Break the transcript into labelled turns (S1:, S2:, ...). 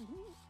S1: Mm-hmm.